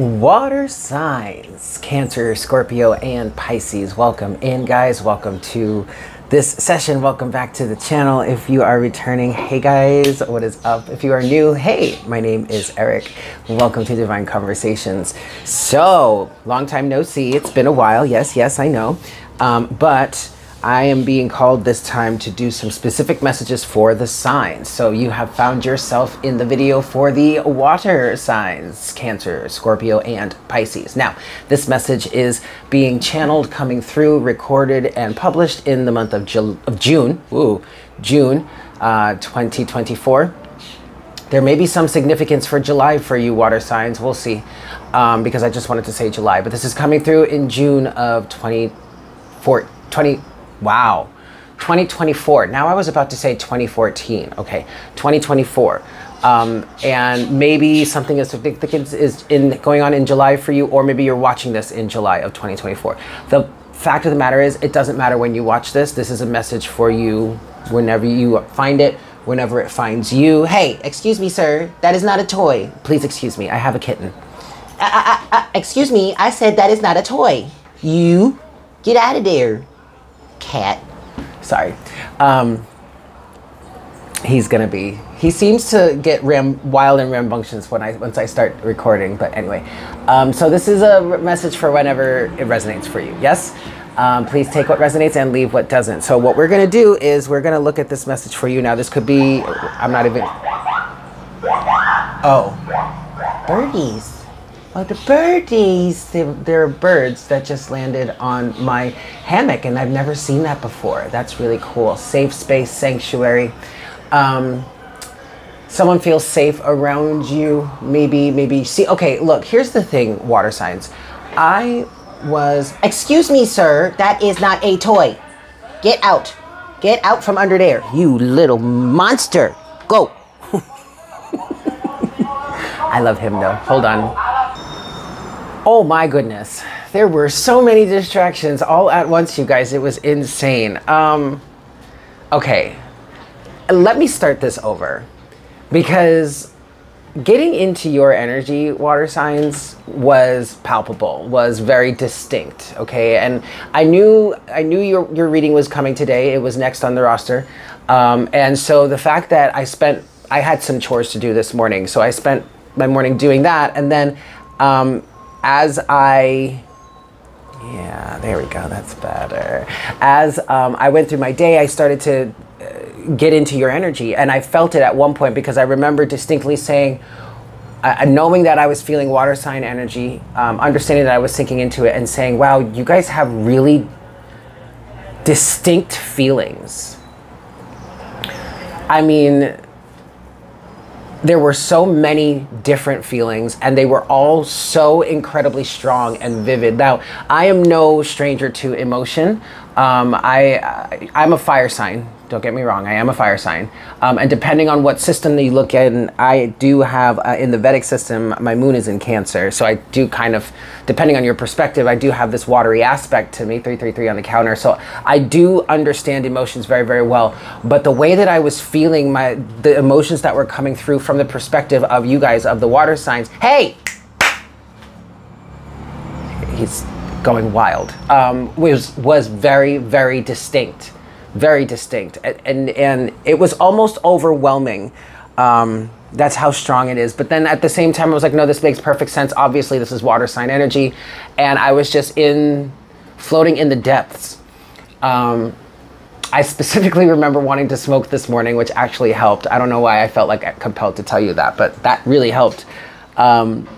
Water signs, Cancer, Scorpio, and Pisces. Welcome in, guys. Welcome to this session. Welcome back to the channel. If you are returning, hey guys, what is up? If you are new, hey, my name is Eric. Welcome to Divine Conversations. So, long time no see. It's been a while. Yes, yes, I know. Um, but I am being called this time to do some specific messages for the signs. So you have found yourself in the video for the water signs, Cancer, Scorpio, and Pisces. Now, this message is being channeled, coming through, recorded, and published in the month of, of June, ooh, June uh, 2024. There may be some significance for July for you water signs. We'll see. Um, because I just wanted to say July, but this is coming through in June of 2014. 20, Wow. 2024. Now I was about to say 2014. Okay. 2024. Um, and maybe something as significant is in going on in July for you, or maybe you're watching this in July of 2024. The fact of the matter is, it doesn't matter when you watch this. This is a message for you whenever you find it, whenever it finds you. Hey, excuse me, sir. That is not a toy. Please excuse me. I have a kitten. Uh, uh, uh, excuse me. I said that is not a toy. You get out of there cat. Sorry. Um, he's gonna be. He seems to get ram wild and rambunctious when I once I start recording. But anyway, um, so this is a message for whenever it resonates for you. Yes. Um, please take what resonates and leave what doesn't. So what we're gonna do is we're gonna look at this message for you now. This could be. I'm not even. Oh, birdies. Oh, the birdies. They, they're birds that just landed on my hammock, and I've never seen that before. That's really cool. Safe space, sanctuary. Um, someone feels safe around you. Maybe, maybe. See, okay, look, here's the thing, water signs. I was. Excuse me, sir. That is not a toy. Get out. Get out from under there. You little monster. Go. I love him though. Hold on. Oh my goodness. There were so many distractions all at once, you guys. It was insane. Um, okay. Let me start this over because getting into your energy water signs was palpable was very distinct okay and i knew i knew your, your reading was coming today it was next on the roster um, and so the fact that i spent i had some chores to do this morning so i spent my morning doing that and then um, as I yeah, there we go. That's better. As um, I went through my day, I started to uh, get into your energy, and I felt it at one point because I remember distinctly saying, uh, knowing that I was feeling water sign energy, um, understanding that I was sinking into it, and saying, "Wow, you guys have really distinct feelings." I mean, there were so many different feelings and they were all so incredibly strong and vivid. Now i am no stranger to emotion. Um, I, I i'm a fire sign don't get me wrong, I am a fire sign. Um, and depending on what system that you look at, I do have uh, in the Vedic system, my moon is in Cancer. So I do kind of, depending on your perspective, I do have this watery aspect to me, 333 on the counter. So I do understand emotions very, very well. But the way that I was feeling my the emotions that were coming through from the perspective of you guys, of the water signs, hey! He's going wild. Um, was was very, very distinct very distinct, and and it was almost overwhelming. Um, that's how strong it is. But then at the same time, I was like, no, this makes perfect sense. Obviously, this is water sign energy, and I was just in floating in the depths. Um, I specifically remember wanting to smoke this morning, which actually helped. I don't know why I felt like compelled to tell you that, but that really helped. Um,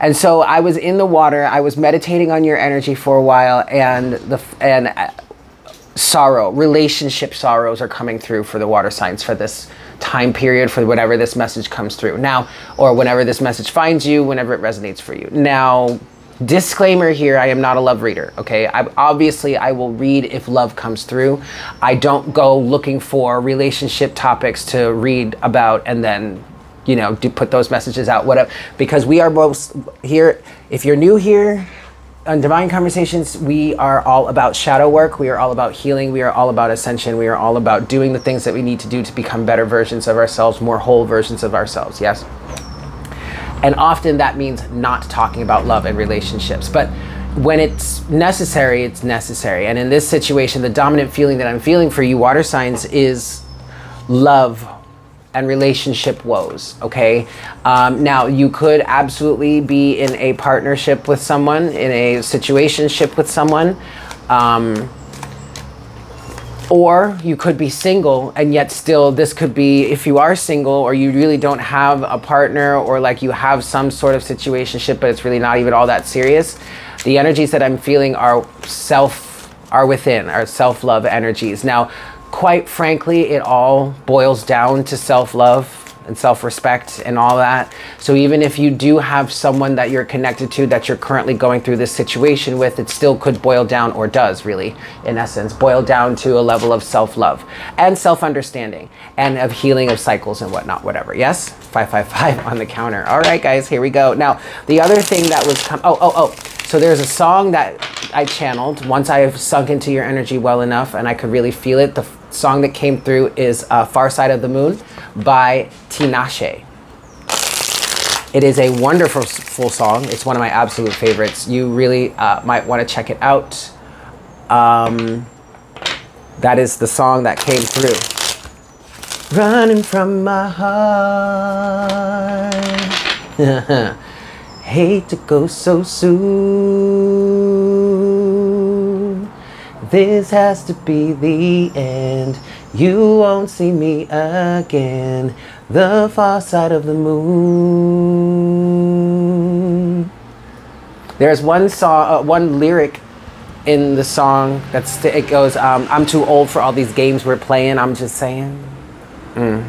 and so I was in the water. I was meditating on your energy for a while, and the and sorrow, relationship sorrows are coming through for the water signs for this time period, for whatever this message comes through. Now, or whenever this message finds you, whenever it resonates for you. Now, disclaimer here i am not a love reader okay I, obviously i will read if love comes through i don't go looking for relationship topics to read about and then you know do put those messages out whatever because we are both here if you're new here on Divine Conversations, we are all about shadow work. We are all about healing. We are all about ascension. We are all about doing the things that we need to do to become better versions of ourselves, more whole versions of ourselves. Yes? And often that means not talking about love and relationships. But when it's necessary, it's necessary. And in this situation, the dominant feeling that I'm feeling for you, water signs, is love and relationship woes. Okay. Um, now, you could absolutely be in a partnership with someone, in a situationship with someone. Um, or you could be single and yet still this could be if you are single or you really don't have a partner or like you have some sort of situationship but it's really not even all that serious the energies that i'm feeling are self are within are self-love energies now quite frankly it all boils down to self-love and self-respect and all that. So even if you do have someone that you're connected to that you're currently going through this situation with, it still could boil down or does really, in essence, boil down to a level of self-love and self-understanding and of healing of cycles and whatnot, whatever. Yes? 555 on the counter. All right, guys, here we go. Now, the other thing that was come oh, oh, oh. So there's a song that I channeled once I have sunk into your energy well enough and I could really feel it. The song that came through is uh, Far Side of the Moon by Tinashe. It is a wonderful full song. It's one of my absolute favorites. You really uh, might want to check it out. Um, that is the song that came through. Running from my heart. Hate to go so soon. This has to be the end. You won't see me again. The far side of the moon. There's one song, uh, one lyric in the song that's it goes, um, "I'm too old for all these games we're playing." I'm just saying. Mm.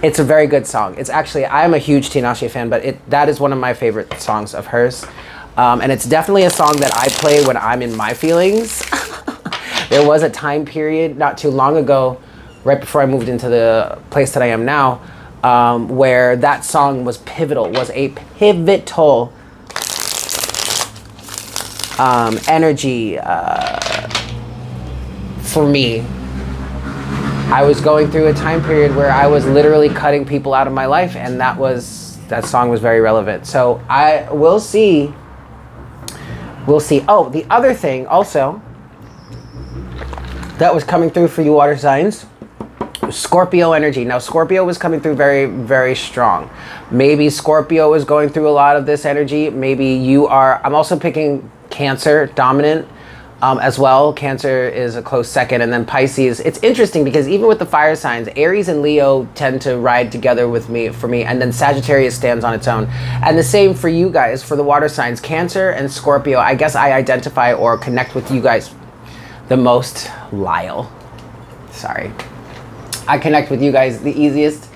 It's a very good song. It's actually I'm a huge Tinashe fan, but it that is one of my favorite songs of hers, um, and it's definitely a song that I play when I'm in my feelings. There was a time period not too long ago, right before I moved into the place that I am now, um, where that song was pivotal, was a pivotal um, energy uh, for me. I was going through a time period where I was literally cutting people out of my life, and that was that song was very relevant. So I will see. We'll see. Oh, the other thing also that was coming through for you water signs. Scorpio energy. Now, Scorpio was coming through very, very strong. Maybe Scorpio is going through a lot of this energy. Maybe you are. I'm also picking Cancer dominant um, as well. Cancer is a close second, and then Pisces. It's interesting because even with the fire signs, Aries and Leo tend to ride together with me for me, and then Sagittarius stands on its own. And the same for you guys for the water signs, Cancer and Scorpio. I guess I identify or connect with you guys the most Lyle. Sorry. I connect with you guys the easiest.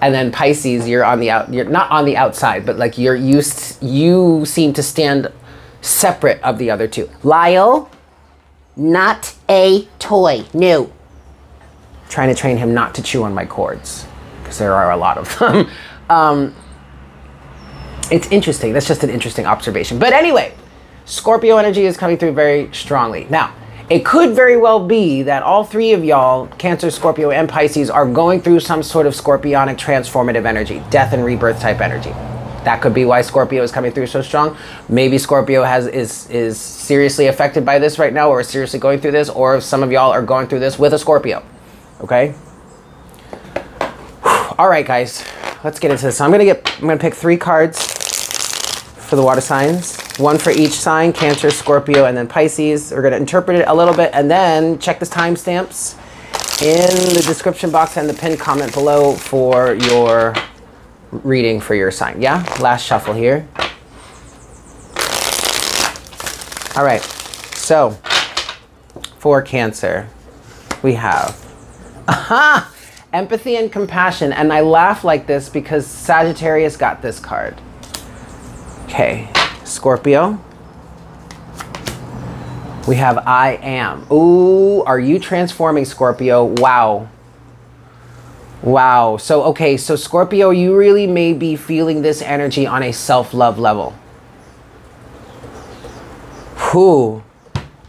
And then Pisces, you're on the out you're not on the outside, but like you're used you seem to stand separate of the other two. Lyle, not a toy. No. Trying to train him not to chew on my cords. Because there are a lot of them. um, it's interesting. That's just an interesting observation. But anyway, Scorpio energy is coming through very strongly. Now, it could very well be that all three of y'all, Cancer, Scorpio, and Pisces, are going through some sort of scorpionic transformative energy, death and rebirth type energy. That could be why Scorpio is coming through so strong. Maybe Scorpio has is is seriously affected by this right now, or is seriously going through this, or some of y'all are going through this with a Scorpio. Okay. All right, guys, let's get into this. So I'm gonna get I'm gonna pick three cards for the water signs one for each sign Cancer, Scorpio, and then Pisces. We're going to interpret it a little bit and then check the timestamps in the description box and the pinned comment below for your reading for your sign. Yeah? Last shuffle here. All right. So, for Cancer, we have aha, empathy and compassion. And I laugh like this because Sagittarius got this card. Okay. Scorpio. We have I am. Ooh, are you transforming, Scorpio? Wow. Wow. So, okay, so Scorpio, you really may be feeling this energy on a self love level. Whew.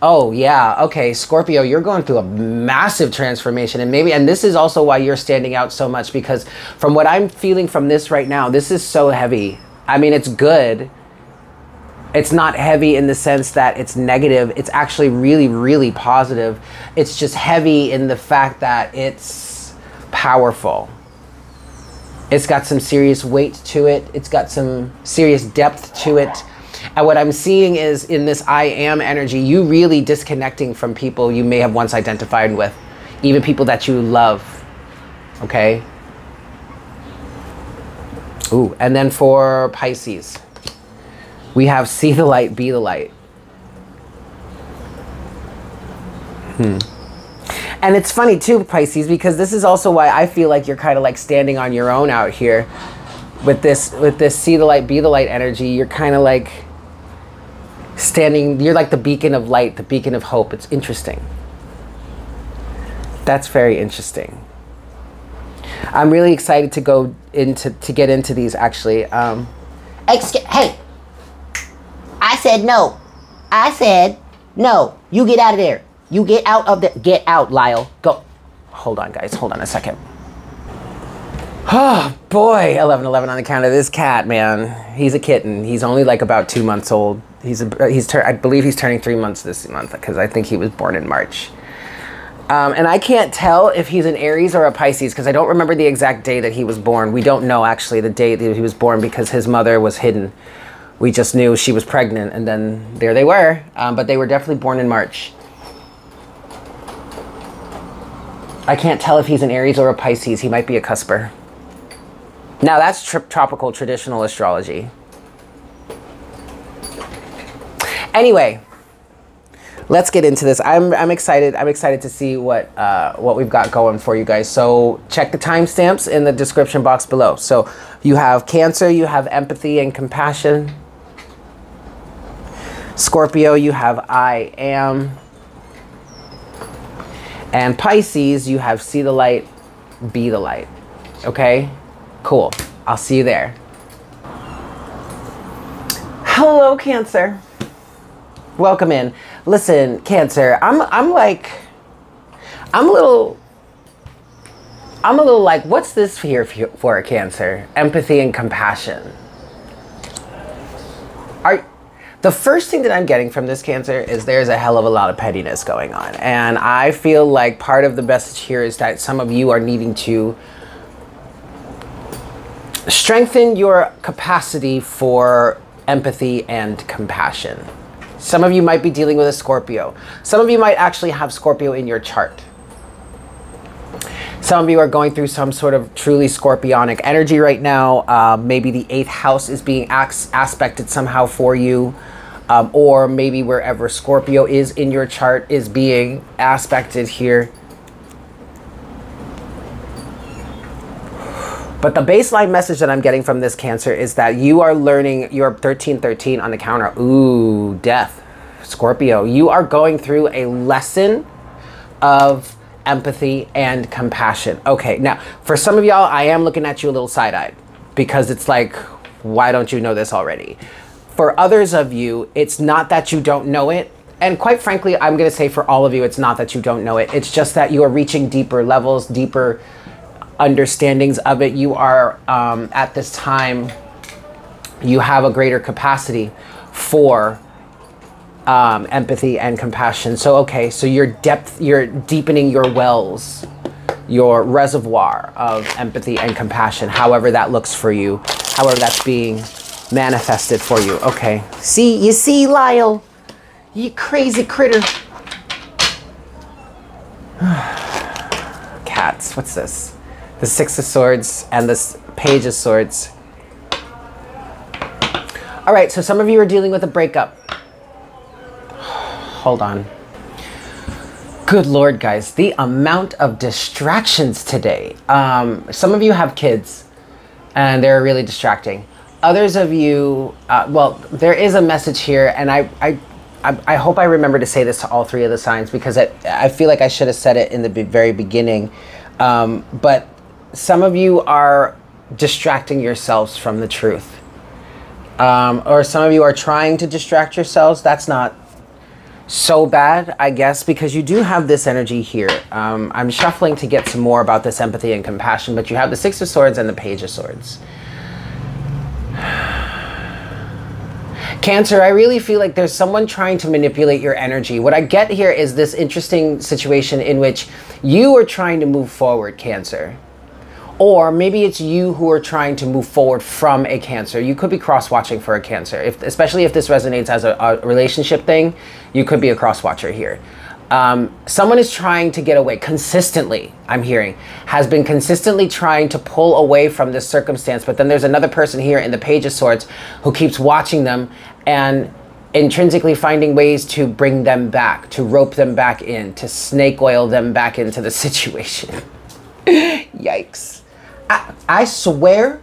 Oh, yeah. Okay, Scorpio, you're going through a massive transformation. And maybe, and this is also why you're standing out so much because from what I'm feeling from this right now, this is so heavy I mean, it's good. It's not heavy in the sense that it's negative. It's actually really, really positive. It's just heavy in the fact that it's powerful. It's got some serious weight to it. It's got some serious depth to it. And what I'm seeing is in this I am energy, you really disconnecting from people you may have once identified with, even people that you love. Okay? Ooh, and then for Pisces, we have see the light, be the light. Hmm. And it's funny too, Pisces, because this is also why I feel like you're kind of like standing on your own out here with this with this see the light, be the light energy. You're kind of like standing, you're like the beacon of light, the beacon of hope. It's interesting. That's very interesting. I'm really excited to go into to get into these actually. Um, Excuse, hey, I said no. I said no. You get out of there. You get out of the. Get out, Lyle. Go. hold on, guys. Hold on a second. Oh boy, 1111 on the count of this cat, man. He's a kitten. He's only like about two months old. He's a, he's tur- I believe he's turning three months this month because I think he was born in March. Um, and I can't tell if he's an Aries or a Pisces because I don't remember the exact day that he was born. We don't know actually the date that he was born because his mother was hidden. We just knew she was pregnant, and then there they were. Um, but they were definitely born in March. I can't tell if he's an Aries or a Pisces. He might be a cusper. Now that's tropical traditional astrology. Anyway, let's get into this. I'm, I'm excited. I'm excited to see what uh, what we've got going for you guys. So check the timestamps in the description box below. So you have Cancer, you have empathy and compassion. Scorpio, you have I am. And Pisces, you have see the light, be the light. Okay? Cool. I'll see you there. Hello, Cancer. Welcome in. Listen, Cancer, I'm I'm like I'm a little I'm a little like what's this here for Cancer? Empathy and compassion. Are the first thing that I'm getting from this cancer is there's a hell of a lot of pettiness going on. And I feel like part of the message here is that some of you are needing to strengthen your capacity for empathy and compassion. Some of you might be dealing with a Scorpio. Some of you might actually have Scorpio in your chart. Some of you are going through some sort of truly scorpionic energy right now. Uh, maybe the eighth house is being as- aspected somehow for you. Um, or maybe wherever Scorpio is in your chart is being aspected here. But the baseline message that I'm getting from this Cancer is that you are learning your 1313 on the counter. Ooh, death. Scorpio, you are going through a lesson of empathy and compassion. Okay, now for some of y'all, I am looking at you a little side eyed because it's like, why don't you know this already? For others of you, it's not that you don't know it. And quite frankly, I'm going to say for all of you, it's not that you don't know it. It's just that you are reaching deeper levels, deeper understandings of it. You are um, at this time, you have a greater capacity for um, empathy and compassion. So, okay, so your depth, you're deepening your wells, your reservoir of empathy and compassion, however that looks for you, however that's being manifested for you. Okay. See, you see, Lyle, you crazy critter. Cats. What's this? The Six of Swords and the Page of Swords. All right, so some of you are dealing with a breakup. Hold on. Good Lord, guys, the amount of distractions today. Um, some of you have kids and they're really distracting. Others of you, uh, well, there is a message here, and I, I, I, hope I remember to say this to all three of the signs because I, I feel like I should have said it in the very beginning. Um, but some of you are distracting yourselves from the truth. Um, or some of you are trying to distract yourselves. That's not so bad, I guess, because you do have this energy here. Um, I'm shuffling to get some more about this empathy and compassion, but you have the Six of Swords and the Page of Swords. Cancer, I really feel like there's someone trying to manipulate your energy. What I get here is this interesting situation in which you are trying to move forward, Cancer. Or maybe it's you who are trying to move forward from a cancer. You could be cross watching for a cancer, if, especially if this resonates as a, a relationship thing. You could be a cross watcher here. Um, someone is trying to get away consistently, I'm hearing, has been consistently trying to pull away from this circumstance. But then there's another person here in the Page of Swords who keeps watching them and intrinsically finding ways to bring them back, to rope them back in, to snake oil them back into the situation. Yikes. I, I swear,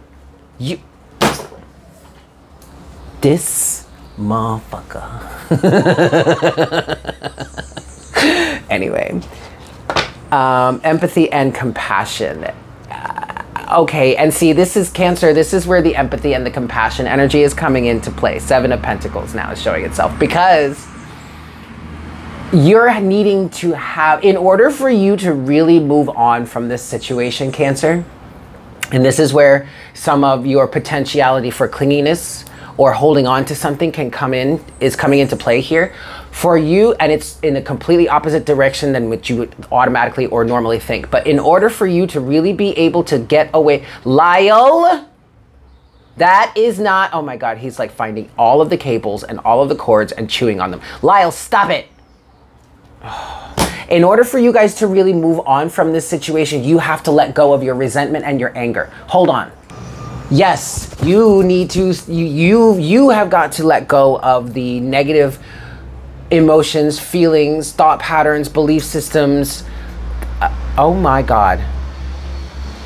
you. This motherfucker. anyway, um, empathy and compassion. Uh, okay, and see, this is Cancer. This is where the empathy and the compassion energy is coming into play. Seven of Pentacles now is showing itself because you're needing to have, in order for you to really move on from this situation, Cancer and this is where some of your potentiality for clinginess or holding on to something can come in, is coming into play here for you. And it's in a completely opposite direction than what you would automatically or normally think. But in order for you to really be able to get away, Lyle, that is not, oh my God, he's like finding all of the cables and all of the cords and chewing on them. Lyle, stop it. In order for you guys to really move on from this situation, you have to let go of your resentment and your anger. Hold on. Yes, you need to you you, you have got to let go of the negative emotions, feelings, thought patterns, belief systems. Uh, oh my god.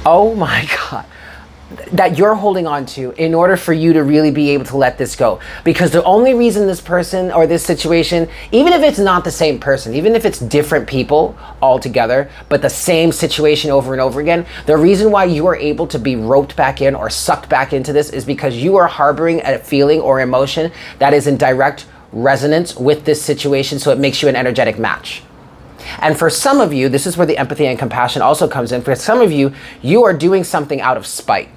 Oh my god that you're holding on to in order for you to really be able to let this go. Because the only reason this person or this situation, even if it's not the same person, even if it's different people altogether, but the same situation over and over again, the reason why you are able to be roped back in or sucked back into this is because you are harboring a feeling or emotion that is in direct resonance with this situation, so it makes you an energetic match. And for some of you, this is where the empathy and compassion also comes in. For some of you, you are doing something out of spite.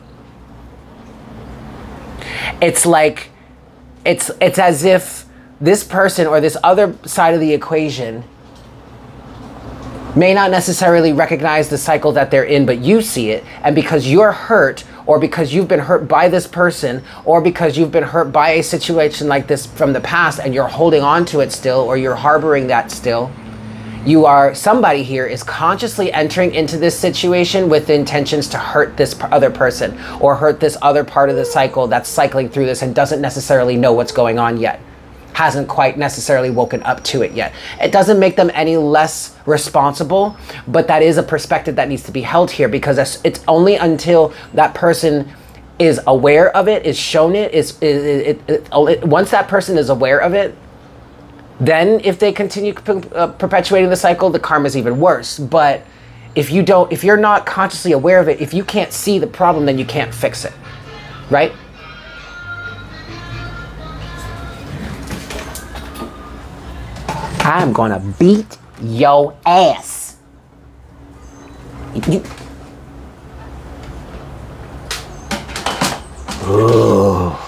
It's like it's it's as if this person or this other side of the equation may not necessarily recognize the cycle that they're in, but you see it. And because you're hurt, or because you've been hurt by this person, or because you've been hurt by a situation like this from the past and you're holding on to it still, or you're harboring that still, you are somebody here is consciously entering into this situation with intentions to hurt this other person or hurt this other part of the cycle that's cycling through this and doesn't necessarily know what's going on yet hasn't quite necessarily woken up to it yet. It doesn't make them any less responsible, but that is a perspective that needs to be held here because it's only until that person is aware of it, is shown it, is, it, it, it, once that person is aware of it, then if they continue uh, perpetuating the cycle, the karma is even worse. But if you don't, if you're not consciously aware of it, if you can't see the problem, then you can't fix it, right? I'm gonna beat yo ass. You. Ooh.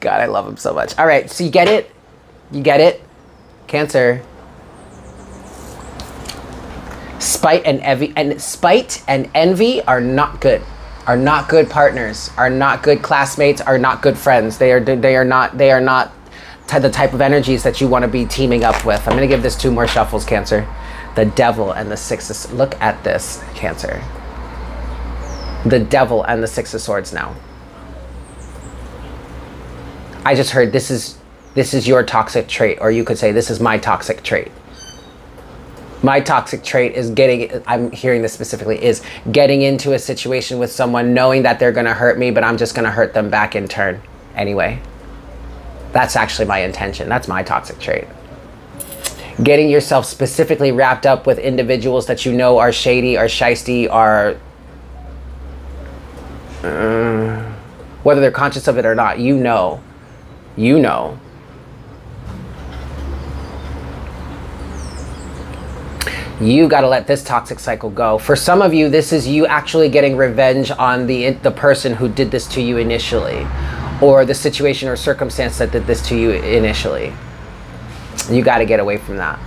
God, I love him so much. All right, so you get it? You get it? Cancer. Spite and envy and spite and envy are not good. Are not good partners. Are not good classmates. Are not good friends. They are they are not they are not the type of energies that you want to be teaming up with. I'm gonna give this two more shuffles, Cancer. The Devil and the Six. Of, look at this, Cancer. The Devil and the Six of Swords now. I just heard this is this is your toxic trait, or you could say this is my toxic trait. My toxic trait is getting, I'm hearing this specifically, is getting into a situation with someone knowing that they're gonna hurt me, but I'm just gonna hurt them back in turn anyway. That's actually my intention. That's my toxic trait. Getting yourself specifically wrapped up with individuals that you know are shady, are shisty, are. Uh, whether they're conscious of it or not, you know you know. You got to let this toxic cycle go. For some of you, this is you actually getting revenge on the the person who did this to you initially, or the situation or circumstance that did this to you initially. You got to get away from that.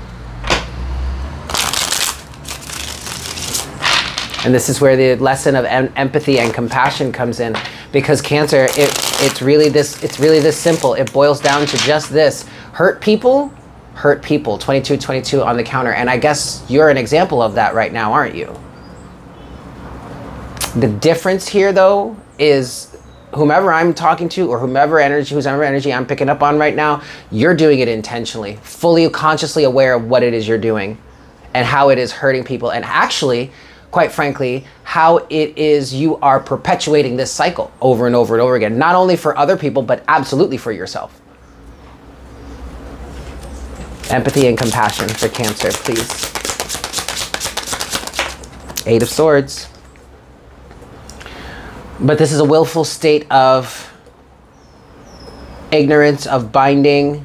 And this is where the lesson of em- empathy and compassion comes in, because cancer, it, it's really this, it's really this simple. It boils down to just this: hurt people, hurt people. 22, 22 on the counter, and I guess you're an example of that right now, aren't you? The difference here, though, is whomever I'm talking to or whomever energy, whoever energy I'm picking up on right now, you're doing it intentionally, fully consciously aware of what it is you're doing and how it is hurting people. And actually, quite frankly, how it is you are perpetuating this cycle over and over and over again, not only for other people, but absolutely for yourself. Empathy and compassion for Cancer, please. Eight of Swords. But this is a willful state of ignorance, of binding.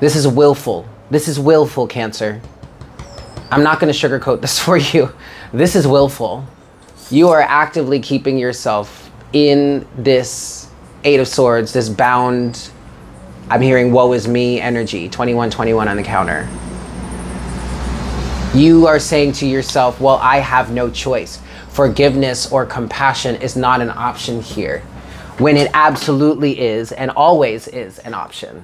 This is willful. This is willful, Cancer. I'm not going to sugarcoat this for you. This is willful. You are actively keeping yourself in this Eight of Swords, this bound, I'm hearing woe is me energy, 2121 on the counter. You are saying to yourself, well, I have no choice. Forgiveness or compassion is not an option here, when it absolutely is and always is an option.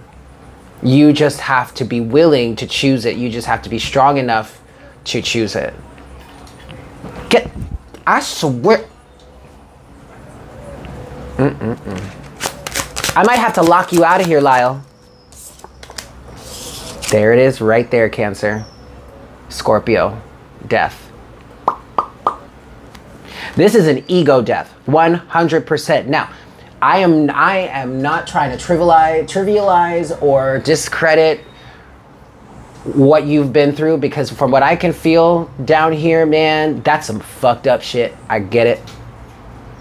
You just have to be willing to choose it. You just have to be strong enough to choose it. Get, I swear. Mm-mm-mm. I might have to lock you out of here, Lyle. There it is, right there, Cancer. Scorpio, death. This is an ego death, 100%. Now, I am I am not trying to trivialize, trivialize or discredit what you've been through because from what I can feel down here, man, that's some fucked up shit. I get it.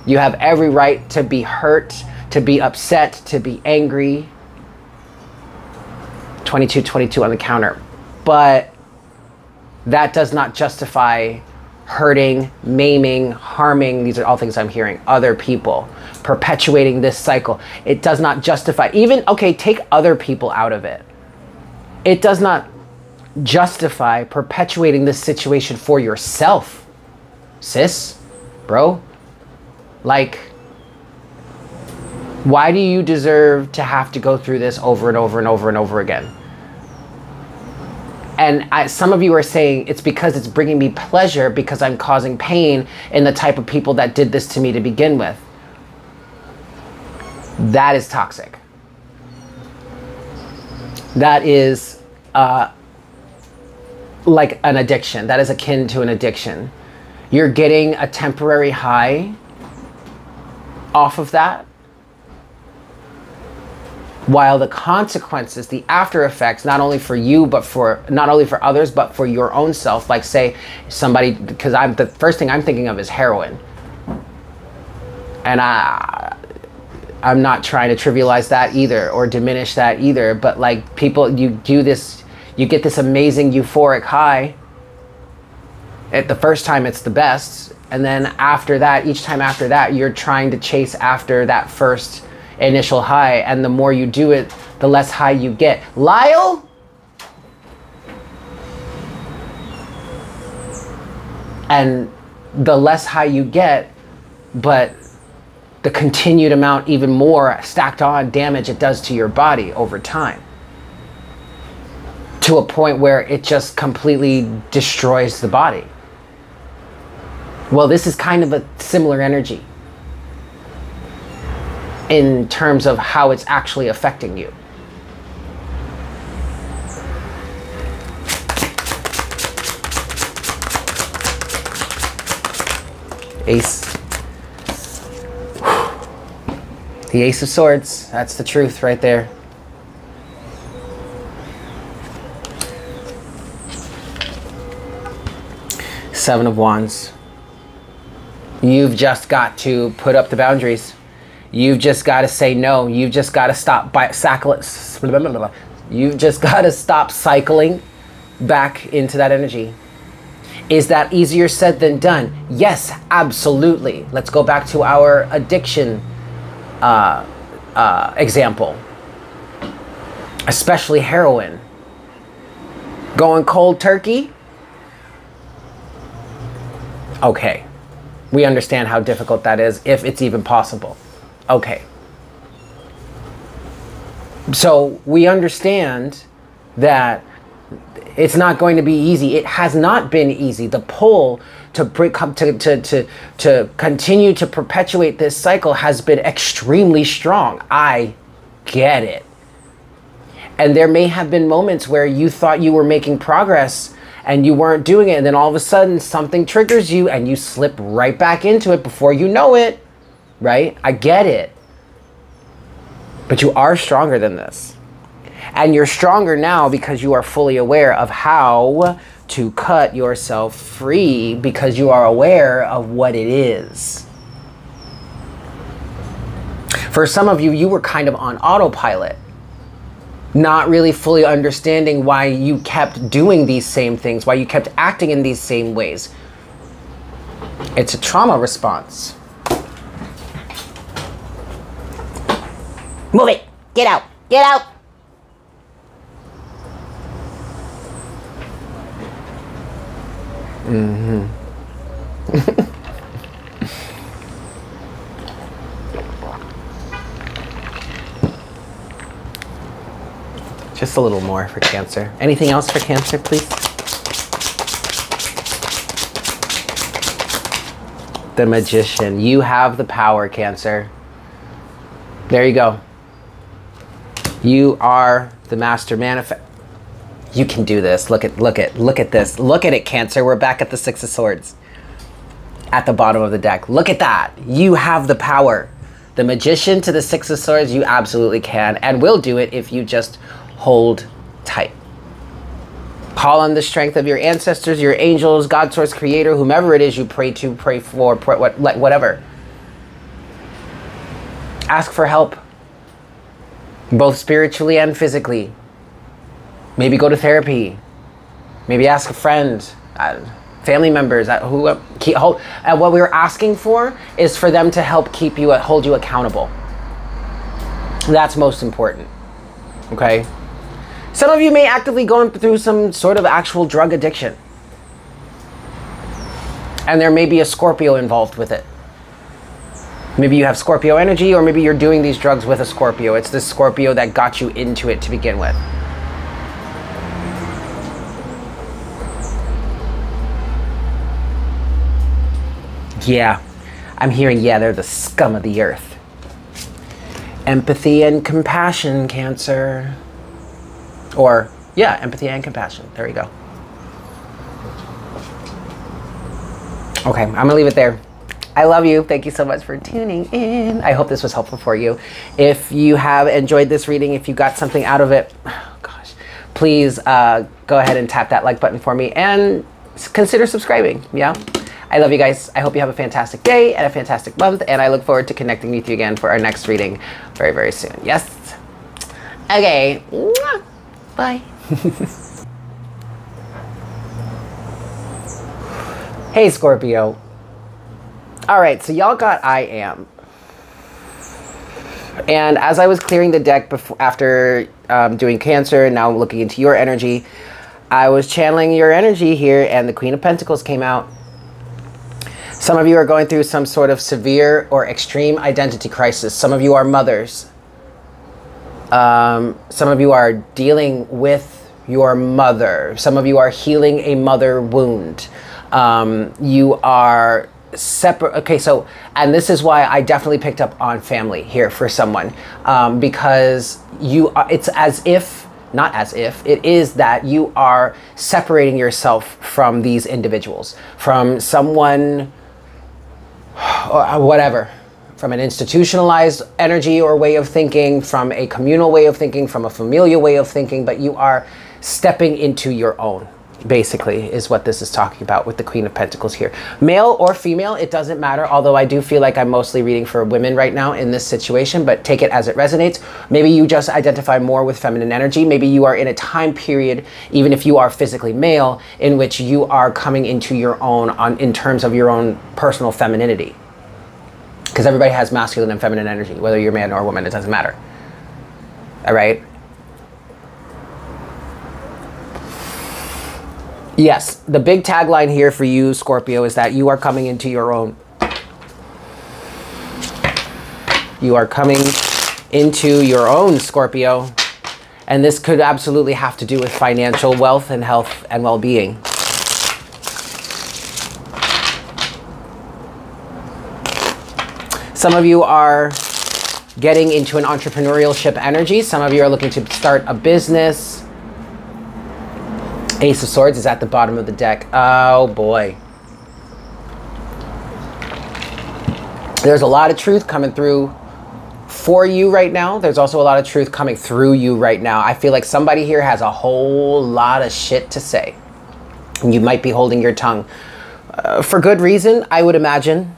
You have every right to be hurt, to be upset, to be angry. 22 22 on the counter. But that does not justify hurting, maiming, harming, these are all things I'm hearing, other people, perpetuating this cycle. It does not justify, even, okay, take other people out of it. It does not justify perpetuating this situation for yourself, sis, bro. Like, why do you deserve to have to go through this over and over and over and over again? And I, some of you are saying it's because it's bringing me pleasure because I'm causing pain in the type of people that did this to me to begin with. That is toxic. That is uh, like an addiction. That is akin to an addiction. You're getting a temporary high off of that while the consequences the after effects not only for you but for not only for others but for your own self like say somebody because i'm the first thing i'm thinking of is heroin and i i'm not trying to trivialize that either or diminish that either but like people you do this you get this amazing euphoric high at the first time it's the best and then after that each time after that you're trying to chase after that first initial high and the more you do it the less high you get. Lyle? And the less high you get but the continued amount even more stacked on damage it does to your body over time to a point where it just completely destroys the body well this is kind of a similar energy in terms of how it's actually affecting you. Ace. The Ace of Swords. That's the truth right there. Seven of Wands. You've just got to put up the boundaries. You've just got to say no. You've just got to stop by You've just got to stop cycling back into that energy. Is that easier said than done? Yes, absolutely. Let's go back to our addiction uh, uh, example, especially heroin. Going cold turkey? Okay. We understand how difficult that is, if it's even possible. Okay. So we understand that it's not going to be easy. It has not been easy. The pull to bring to, to, to, to continue to perpetuate this cycle has been extremely strong. I get it. And there may have been moments where you thought you were making progress and you weren't doing it, and then all of a sudden something triggers you and you slip right back into it before you know it, right? I get it. But you are stronger than this. And you're stronger now because you are fully aware of how to cut yourself free because you are aware of what it is. For some of you, you were kind of on autopilot, not really fully understanding why you kept doing these same things, why you kept acting in these same ways. It's a trauma response. Move it. Get out. Get out. Mm-hmm. Just a little more for cancer. Anything else for cancer, please? The magician. You have the power, cancer. There you go. You are the master manifest. You can do this. Look at look at look at this. Look at it, Cancer. We're back at the 6 of swords. At the bottom of the deck. Look at that. You have the power. The magician to the 6 of swords, you absolutely can and will do it if you just hold tight. Call on the strength of your ancestors, your angels, God source creator, whomever it is you pray to, pray for, pray, what, whatever. Ask for help, both spiritually and physically. Maybe go to therapy. Maybe ask a friend, uh, family members, uh, who uh, keep, hold, and what we are asking for is for them to help keep you, hold you accountable. That's most important. Okay. Some of you may actively going through some sort of actual drug addiction. And there may be a Scorpio involved with it. Maybe you have Scorpio energy, or maybe you're doing these drugs with a Scorpio. It's the Scorpio that got you into it to begin with. Yeah, I'm hearing, yeah, they're the scum of the earth. Empathy and compassion, Cancer. Or, yeah, empathy and compassion. There you go. Okay, I'm gonna leave it there. I love you. Thank you so much for tuning in. I hope this was helpful for you. If you have enjoyed this reading, if you got something out of it, oh gosh, please uh, go ahead and tap that like button for me and consider subscribing. Yeah. I love you guys. I hope you have a fantastic day and a fantastic month, and I look forward to connecting with you again for our next reading very, very soon. Yes? Okay. Bye. hey, Scorpio. All right, so y'all got I am. And as I was clearing the deck before, after um, doing Cancer and now looking into your energy, I was channeling your energy here, and the Queen of Pentacles came out. Some of you are going through some sort of severe or extreme identity crisis. Some of you are mothers. Um, some of you are dealing with your mother. Some of you are healing a mother wound. Um, you are separate. Okay, so, and this is why I definitely picked up on family here for someone um, because you, are, it's as if, not as if, it is that you are separating yourself from these individuals, from someone or uh, whatever, from an institutionalized energy or way of thinking, from a communal way of thinking, from a familial way of thinking, but you are stepping into your own. basically is what this is talking about with the queen of pentacles here. Male or female it doesn't matter although i do feel like i'm mostly reading for women right now in this situation but take it as it resonates. Maybe you just identify more with feminine energy. Maybe you are in a time period even if you are physically male in which you are coming into your own on in terms of your own personal femininity because everybody has masculine and feminine energy whether you're man or woman it doesn't matter all right Yes, the big tagline here for you, Scorpio, is that you are coming into your own. You are coming into your own, Scorpio. And this could absolutely have to do with financial wealth and health and well Some of you are getting into an entrepreneurship energy. Some of you are looking to start a business. Ace of Swords is at the bottom of the deck. Oh boy. There's a lot of truth coming through for you right now. There's also a lot of truth coming through you right now. I feel like somebody here has a whole lot of shit to say. And you might be holding your tongue. Uh, for good reason, I would imagine.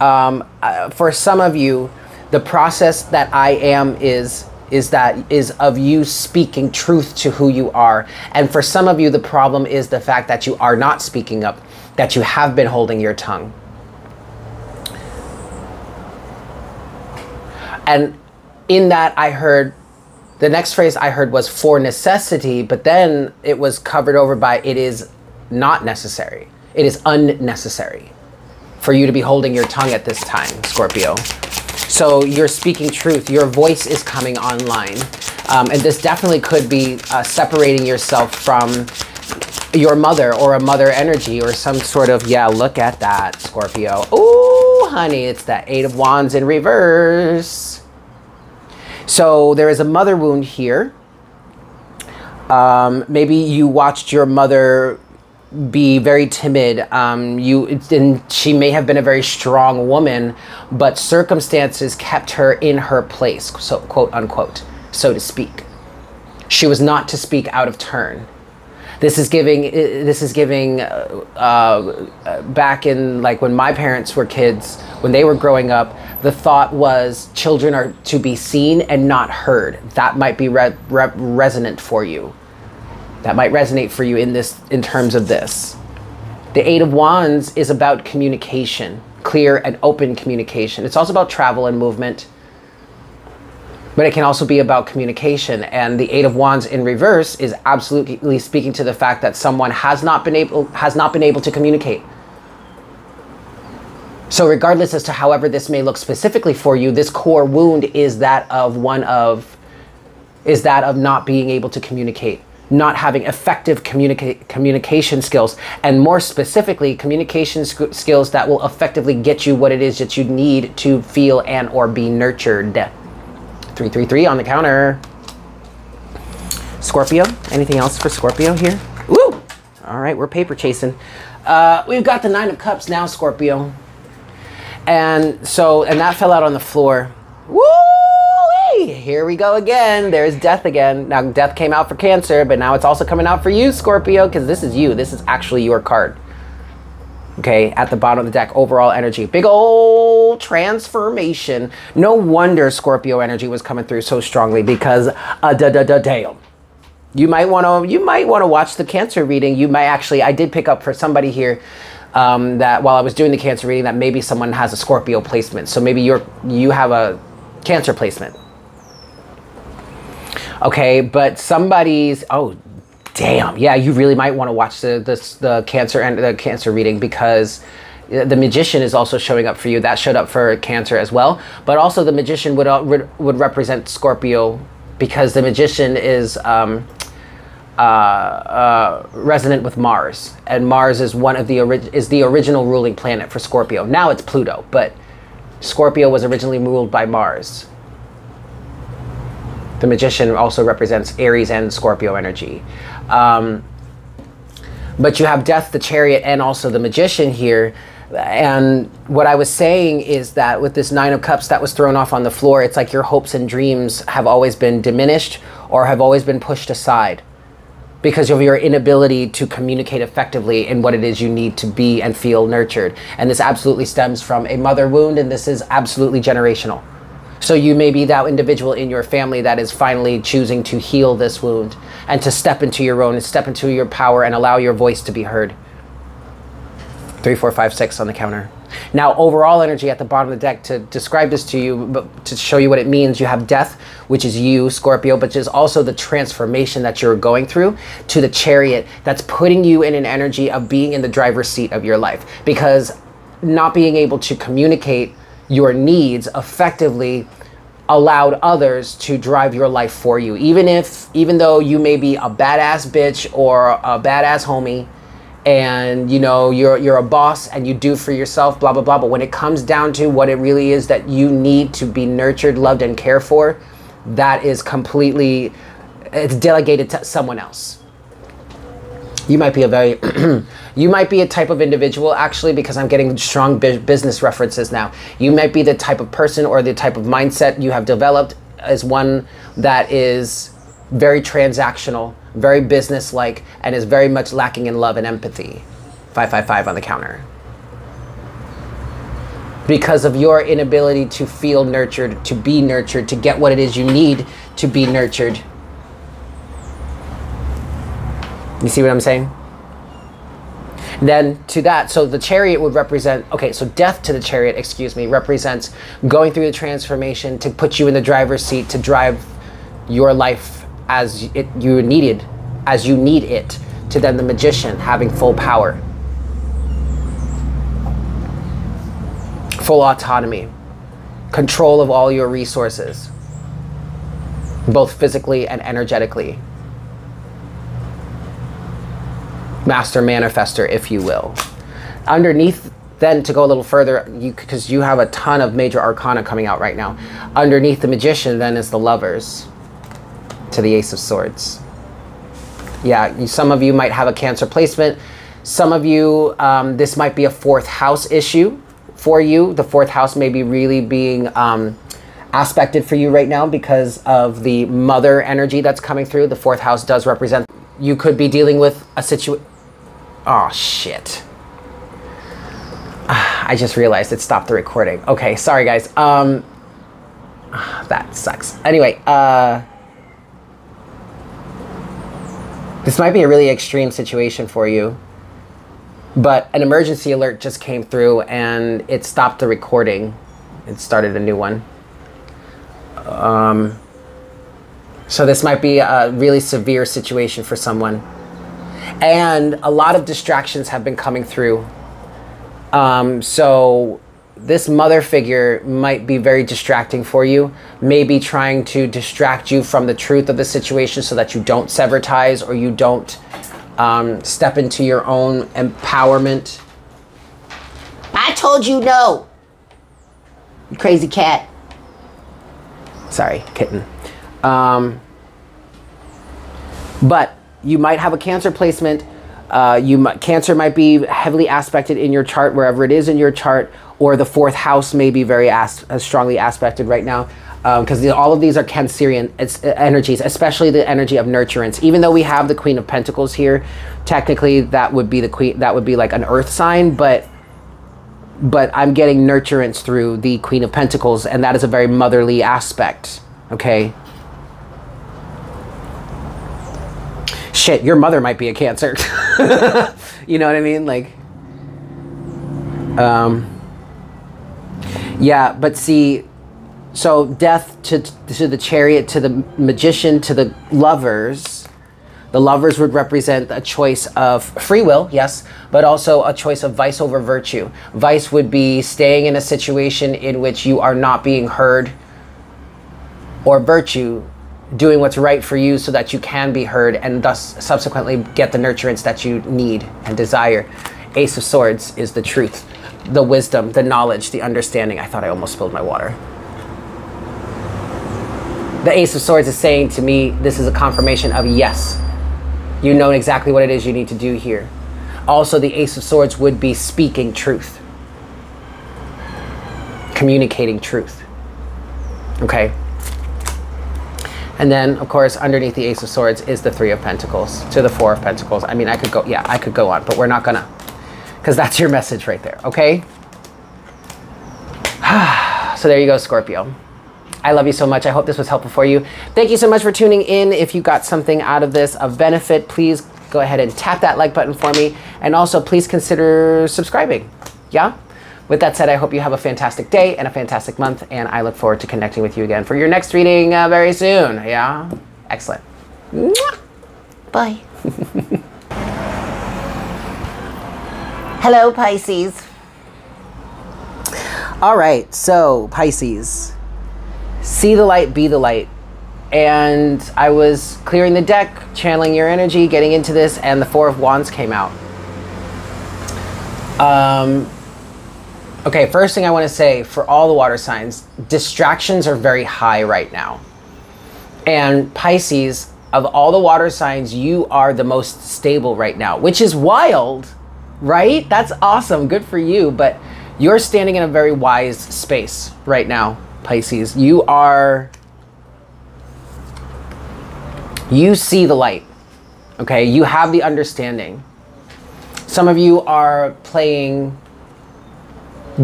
Um, uh, for some of you, the process that I am is is that is of you speaking truth to who you are. And for some of you, the problem is the fact that you are not speaking up, that you have been holding your tongue. And in that, I heard the next phrase I heard was for necessity, but then it was covered over by it is not necessary. It is unnecessary for you to be holding your tongue at this time, Scorpio. So you're speaking truth. Your voice is coming online. Um, and this definitely could be uh, separating yourself from your mother or a mother energy or some sort of, yeah, look at that, Scorpio. Oh, honey, it's that Eight of Wands in reverse. So there is a mother wound here. Um, maybe you watched your mother be very timid. Um, you and she may have been a very strong woman, but circumstances kept her in her place, so quote unquote, so to speak. She was not to speak out of turn. This is giving. This is giving. Uh, uh, back in like when my parents were kids, when they were growing up, the thought was children are to be seen and not heard. That might be re- re- resonant for you that might resonate for you in this in terms of this. The 8 of wands is about communication, clear and open communication. It's also about travel and movement. But it can also be about communication and the 8 of wands in reverse is absolutely speaking to the fact that someone has not been able has not been able to communicate. So regardless as to however this may look specifically for you, this core wound is that of one of is that of not being able to communicate not having effective communica- communication skills, and more specifically, communication sc- skills that will effectively get you what it is that you need to feel and or be nurtured. 333 on the counter. Scorpio, anything else for Scorpio here? Woo! All right, we're paper chasing. Uh, we've got the Nine of Cups now, Scorpio. And so, and that fell out on the floor. Woo! Here we go again. There's death again. Now, death came out for Cancer, but now it's also coming out for you, Scorpio, because this is you. This is actually your card. Okay, at the bottom of the deck, overall energy. Big old transformation. No wonder Scorpio energy was coming through so strongly because uh, da da da damn. You might want to you might want to watch the Cancer reading. You might actually I did pick up for somebody here um, that while I was doing the Cancer reading that maybe someone has a Scorpio placement. So maybe you're you have a Cancer placement. Okay, but somebody's oh damn. Yeah you really might want to watch the the, the cancer and the cancer reading because the magician is also showing up for you. That showed up for cancer as well. But also the magician would uh, would represent scorpio because the magician is um, uh, uh, resonant with mars. And mars is one of the is the original ruling planet for scorpio. Now it's pluto but scorpio was originally ruled by mars the magician also represents Aries and Scorpio energy. Um, but you have Death, the Chariot, and also the Magician here. And what I was saying is that with this Nine of Cups that was thrown off on the floor, it's like your hopes and dreams have always been diminished or have always been pushed aside. because of your inability to communicate effectively in what it is you need to be and feel nurtured. And this absolutely stems from a mother wound, and this is absolutely generational. So you may be that individual in your family that is finally choosing to heal this wound and to step into your own and step into your power and allow your voice to be heard. Three, four, five, six on the counter. Now, overall energy at the bottom of the deck, to describe this to you, but to show you what it means, you have death, which is you, Scorpio, but is also the transformation that you're going through to the chariot that's putting you in an energy of being in the driver's seat of your life. Because not being able to communicate your needs effectively allowed others to drive your life for you. Even if, even though you may be a badass bitch or a badass homie, and you know you're you're a boss and you do for yourself blah blah blah but when it comes down to what it really is that you need to be nurtured loved and cared for that is completely it's delegated to someone else you might be a very you might be a type of individual actually because i'm getting strong business references now you might be the type of person or the type of mindset you have developed as one that is very transactional very business-like, and is very much lacking in love and empathy. 555 on the counter. Because of your inability to feel nurtured, to be nurtured, to get what it is you need to be nurtured. You see what I'm saying? Then to that, so the chariot would represent, okay, so death to the chariot, excuse me, represents going through the transformation to put you in the driver's seat to drive your life as it you needed, as you need it, to then the magician having full power, full autonomy, control of all your resources, both physically and energetically. Master manifester, if you will. Underneath then to go a little further because you, you, have a ton of major arcana coming out right now underneath the magician then is the lovers to the Ace of Swords. Yeah, some of you might have a Cancer placement. Some of you, um, this might be a fourth house issue for you. The fourth house may be really being um, aspected for you right now because of the mother energy that's coming through. The fourth house does represent. You could be dealing with a situation. Oh, shit. I just realized it stopped the recording. Okay, sorry guys. Um, that sucks. Anyway, uh, This might be a really extreme situation for you, but an emergency alert just came through and it stopped the recording. It started a new one. Um, so this might be a really severe situation for someone. And a lot of distractions have been coming through. Um, so this mother figure might be very distracting for you, maybe trying to distract you from the truth of the situation so that you don't sever ties or you don't um, step into your own empowerment. I told you no. You crazy cat. Sorry, kitten. Um, but you might have a cancer placement. Uh, you cancer might be heavily aspected in your chart wherever it is in your chart or the fourth house may be very as, strongly aspected right now because um, all of these are Cancerian uh, energies, especially the energy of nurturance. Even though we have the Queen of Pentacles here, technically that would be the queen. That would be like an Earth sign, but but I'm getting nurturance through the Queen of Pentacles, and that is a very motherly aspect. Okay. Shit, your mother might be a Cancer. you know what I mean? Like, um. Yeah, but see, so death to, to the chariot, to the magician, to the lovers. The lovers would represent a choice of free will, yes, but also a choice of vice over virtue. Vice would be staying in a situation in which you are not being heard, or virtue, doing what's right for you so that you can be heard and thus subsequently get the nurturance that you need and desire. Ace of Swords is the truth the wisdom, the knowledge, the understanding. I thought I almost spilled my water. The Ace of Swords is saying to me, this is a confirmation of yes, you know exactly what it is you need to do here. Also, the Ace of Swords would be speaking truth, communicating truth. Okay? And then, of course, underneath the Ace of Swords is the Three of Pentacles to the Four of Pentacles. I mean, I could go, yeah, I could go on, but we're not gonna, because that's your message right there, okay? so there you go, Scorpio. I love you so much. I hope this was helpful for you. Thank you so much for tuning in. If you got something out of this of benefit, please go ahead and tap that like button for me. And also, please consider subscribing. Yeah? With that said, I hope you have a fantastic day and a fantastic month. And I look forward to connecting with you again for your next reading uh, very soon. Yeah? Excellent. Mwah! Bye. Hello, Pisces. All right, so Pisces, see the light, be the light. And I was clearing the deck, channeling your energy, getting into this, and the Four of Wands came out. Um, okay, first thing I want to say for all the water signs, distractions are very high right now. And Pisces, of all the water signs, you are the most stable right now, which is wild, right? That's awesome. Good for you. But you're standing in a very wise space right now, Pisces. You are. You see the light, okay? You have the understanding. Some of you are playing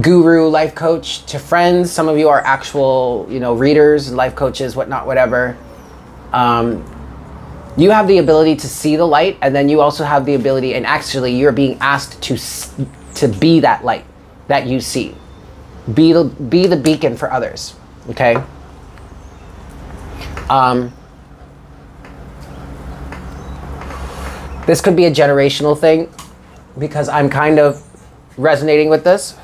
guru life coach to friends. Some of you are actual, you know, readers, life coaches, whatnot, whatever. Um, you have the ability to see the light, and then you also have the ability, and actually, you're being asked to to be that light that you see. Be the be the beacon for others. Okay. Um, this could be a generational thing because I'm kind of resonating with this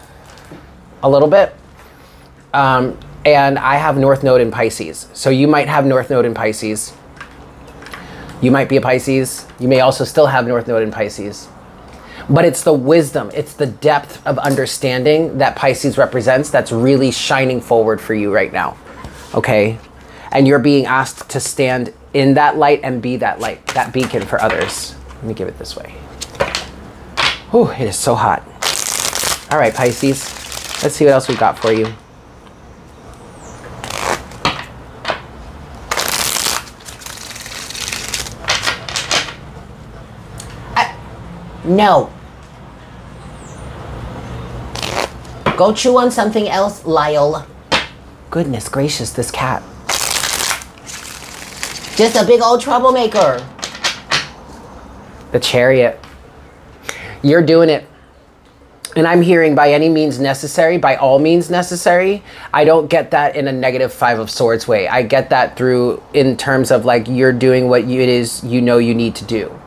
a little bit. Um, and I have North Node in Pisces. So you might have North Node in Pisces. You might be a Pisces. You may also still have North Node in Pisces. But it's the wisdom, it's the depth of understanding that Pisces represents that's really shining forward for you right now. Okay? And you're being asked to stand in that light and be that light, that beacon for others. Let me give it this way. Whew, it is so hot. All right, Pisces. Let's see what else we got for you. No. Go chew on something else, Lyle. Goodness gracious, this cat. Just a big old troublemaker. The chariot. You're doing it. And I'm hearing by any means necessary, by all means necessary. I don't get that in a negative five of swords way. I get that through in terms of like you're doing what you, it is you know you need to do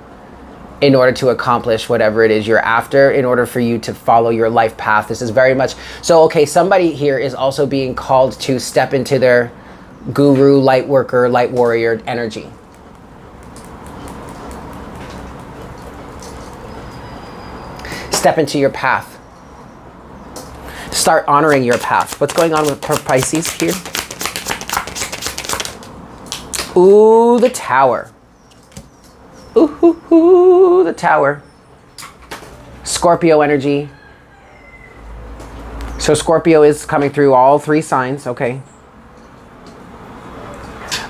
in order to accomplish whatever it is you're after, in order for you to follow your life path. This is very much so. Okay, somebody here is also being called to step into their guru, light worker, light warrior energy. Step into your path. Start honoring your path. What's going on with Pisces here? Ooh, the tower. Ooh, ooh, ooh, the tower. Scorpio energy. So Scorpio is coming through all three signs, okay.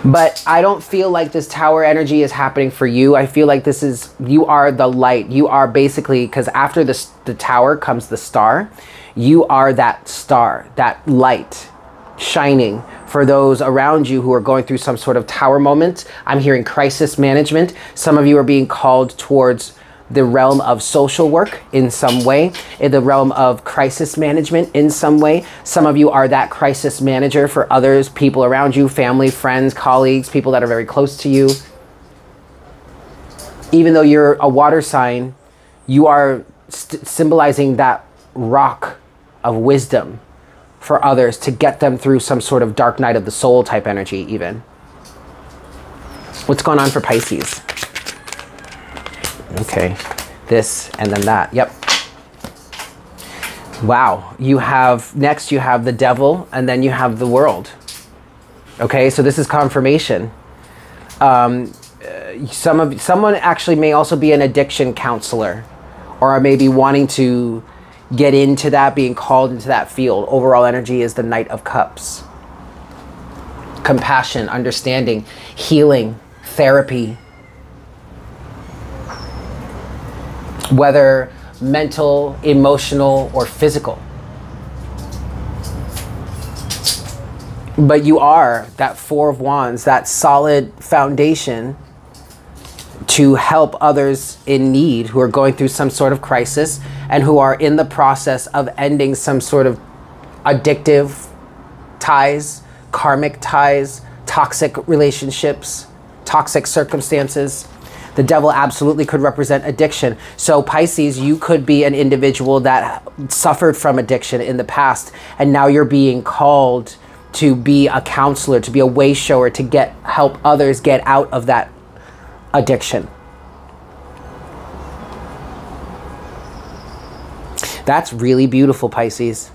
But I don't feel like this tower energy is happening for you. I feel like this is, you are the light. You are basically, because after the, the tower comes the star. You are that star, that light shining for those around you who are going through some sort of tower moment. I'm hearing crisis management. Some of you are being called towards the realm of social work in some way, in the realm of crisis management in some way. Some of you are that crisis manager for others, people around you, family, friends, colleagues, people that are very close to you. Even though you're a water sign, you are symbolizing that rock of wisdom for others to get them through some sort of dark night of the soul type energy, even. What's going on for Pisces? Okay, this and then that. Yep. Wow, you have next you have the devil and then you have the world. Okay, so this is confirmation. Um, uh, some of someone actually may also be an addiction counselor, or maybe wanting to get into that, being called into that field. Overall energy is the Knight of Cups. compassion, understanding, healing, therapy, whether mental, emotional, or physical. But you are that Four of Wands, that solid foundation to help others in need who are going through some sort of crisis and who are in the process of ending some sort of addictive ties, karmic ties, toxic relationships, toxic circumstances. The devil absolutely could represent addiction. So, Pisces, you could be an individual that suffered from addiction in the past, and now you're being called to be a counselor, to be a way shower, to get help others get out of that addiction. That's really beautiful, Pisces.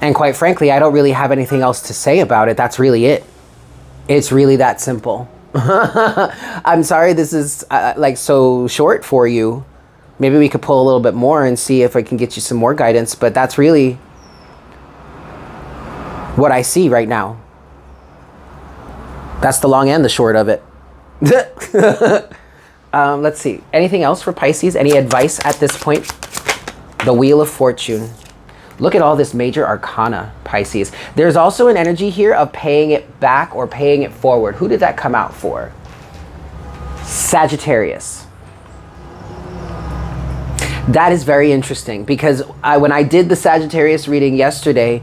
And quite frankly, I don't really have anything else to say about it. That's really it. It's really that simple. I'm sorry this is uh, like so short for you. Maybe we could pull a little bit more and see if I can get you some more guidance, but that's really what I see right now. That's the long and the short of it. um, let's see. Anything else for Pisces? Any advice at this point? The Wheel of Fortune. Look at all this major arcana, Pisces. There's also an energy here of paying it back or paying it forward. Who did that come out for? Sagittarius. That is very interesting because I, when I did the Sagittarius reading yesterday,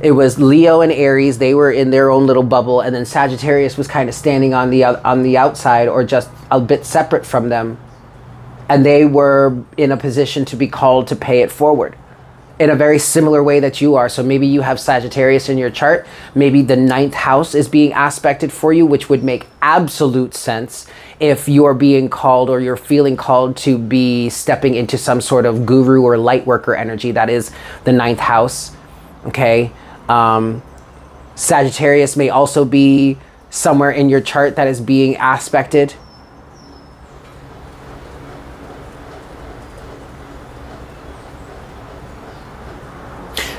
it was Leo and Aries. They were in their own little bubble, and then Sagittarius was kind of standing on the on the outside or just a bit separate from them, and they were in a position to be called to pay it forward in a very similar way that you are. So maybe you have Sagittarius in your chart. Maybe the ninth house is being aspected for you, which would make absolute sense if you're being called or you're feeling called to be stepping into some sort of guru or light worker energy. That is the ninth house. Okay. Um, Sagittarius may also be somewhere in your chart that is being aspected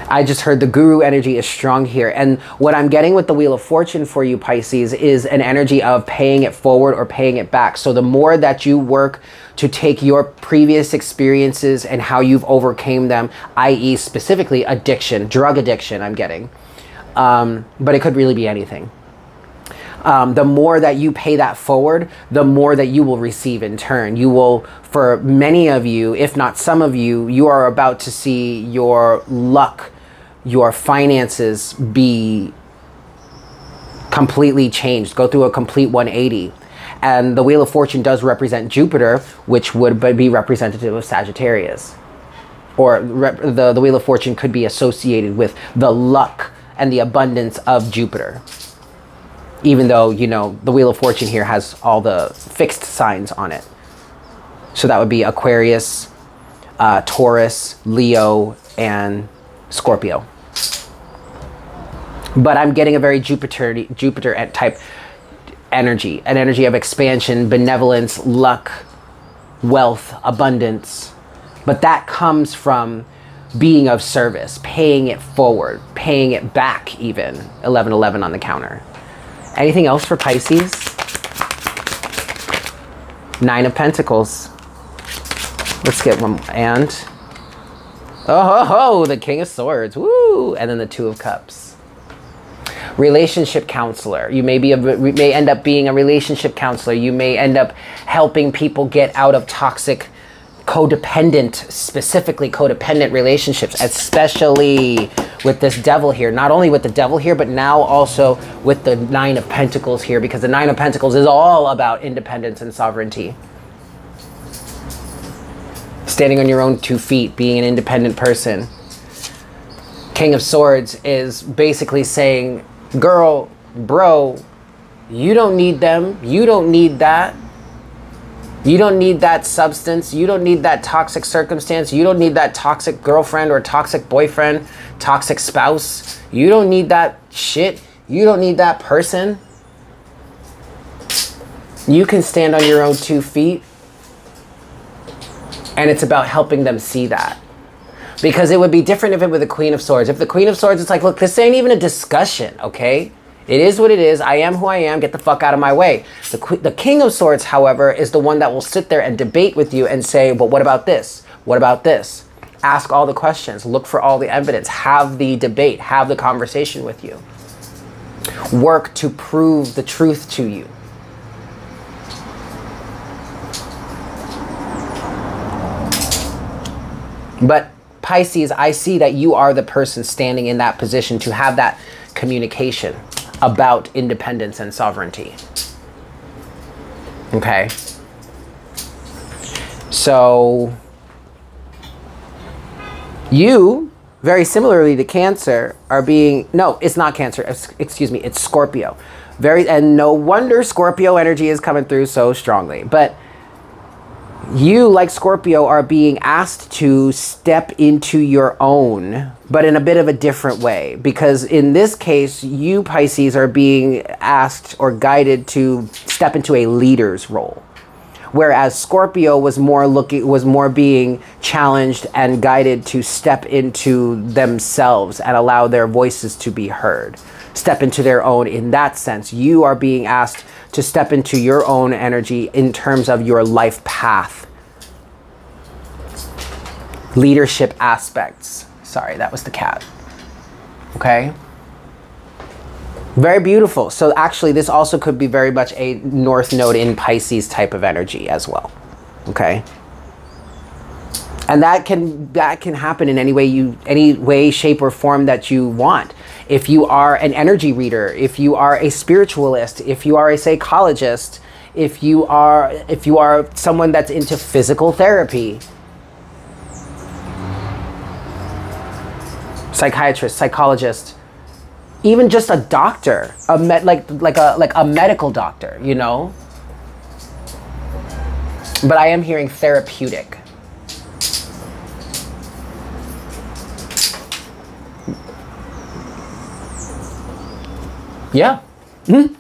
I just heard the guru energy is strong here. And what I'm getting with the Wheel of Fortune for you, Pisces, is an energy of paying it forward or paying it back. So the more that you work to take your previous experiences and how you've overcame them, i.e., specifically addiction, drug addiction, I'm getting. Um, but it could really be anything. Um, the more that you pay that forward, the more that you will receive in turn. You will, for many of you, if not some of you, you are about to see your luck your finances be completely changed, go through a complete 180. And the Wheel of Fortune does represent Jupiter, which would be representative of Sagittarius. Or the, the Wheel of Fortune could be associated with the luck and the abundance of Jupiter. Even though, you know, the Wheel of Fortune here has all the fixed signs on it. So that would be Aquarius, uh, Taurus, Leo, and Scorpio. But I'm getting a very Jupiter Jupiter type energy, an energy of expansion, benevolence, luck, wealth, abundance. But that comes from being of service, paying it forward, paying it back even. 1111 on the counter. Anything else for Pisces? Nine of Pentacles. Let's get one. And Oh, ho, ho, the King of Swords. Woo! And then the Two of Cups. Relationship counselor. You may be a, may end up being a relationship counselor. You may end up helping people get out of toxic codependent, specifically codependent relationships, especially with this devil here. Not only with the devil here, but now also with the Nine of Pentacles here, because the Nine of Pentacles is all about independence and sovereignty standing on your own two feet, being an independent person. King of Swords is basically saying, girl, bro, you don't need them. You don't need that. You don't need that substance. You don't need that toxic circumstance. You don't need that toxic girlfriend or toxic boyfriend, toxic spouse. You don't need that shit. You don't need that person. You can stand on your own two feet and it's about helping them see that. Because it would be different if it were the Queen of Swords. If the Queen of Swords, it's like, look, this ain't even a discussion, okay? It is what it is. I am who I am. Get the fuck out of my way. The, the King of Swords, however, is the one that will sit there and debate with you and say, but what about this? What about this? Ask all the questions. Look for all the evidence. Have the debate. Have the conversation with you. Work to prove the truth to you. But Pisces, I see that you are the person standing in that position to have that communication about independence and sovereignty. Okay. So, you, very similarly to Cancer, are being, no, it's not Cancer, excuse me, it's Scorpio. Very, and no wonder Scorpio energy is coming through so strongly. But you, like Scorpio, are being asked to step into your own, but in a bit of a different way. Because in this case, you, Pisces, are being asked or guided to step into a leader's role. Whereas Scorpio was more looking, was more being challenged and guided to step into themselves and allow their voices to be heard. Step into their own in that sense. You are being asked to step into your own energy in terms of your life path. Leadership aspects. Sorry, that was the cat. Okay? Very beautiful. So actually, this also could be very much a North Node in Pisces type of energy as well. Okay? And that can that can happen in any way you any way, shape, or form that you want if you are an energy reader, if you are a spiritualist, if you are a psychologist, if you are if you are someone that's into physical therapy, psychiatrist, psychologist, even just a doctor, a med, like like a like a medical doctor, you know. But I am hearing therapeutic. Yeah. Mm-hmm.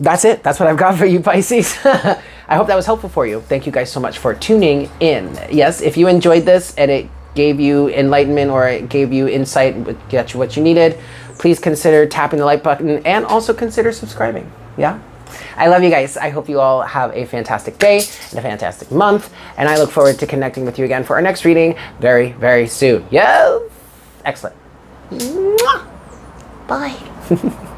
That's it. That's what I've got for you, Pisces. I hope that was helpful for you. Thank you guys so much for tuning in. Yes, if you enjoyed this and it gave you enlightenment or it gave you insight, get you what you needed, please consider tapping the like button and also consider subscribing. Yeah? I love you guys. I hope you all have a fantastic day and a fantastic month. And I look forward to connecting with you again for our next reading very, very soon. Yes? Excellent. Bye.